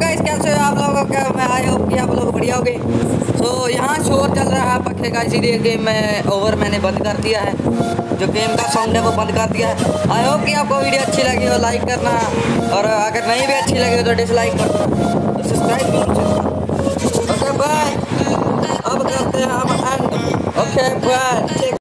Guys कैसे हो आप लोगों का? मैं आई होप कि आप लोग बढ़िया हो गए so, यहाँ शोर चल रहा है पखे का इसीलिए गेम में ओवर मैंने बंद कर दिया है। जो गेम का साउंड है वो बंद कर दिया है। आई होप कि आपको वीडियो अच्छी लगी हो लाइक करना। और अगर नहीं भी अच्छी लगी हो तो डिसलाइक करना तो सब्सक्राइब करना ओके बाय अब करते हैं हम एंड ओके बाय